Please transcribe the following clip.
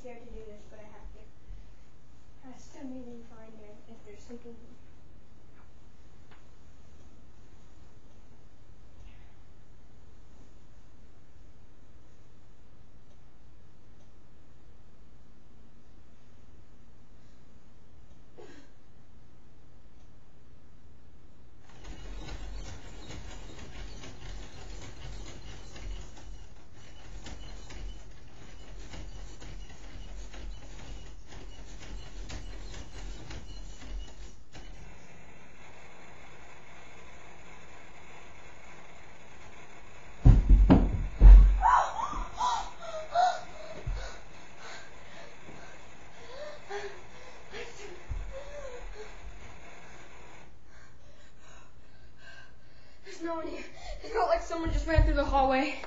scared to do this, but I have to. I still need to find if there's something snowing here. It felt like someone just ran through the hallway.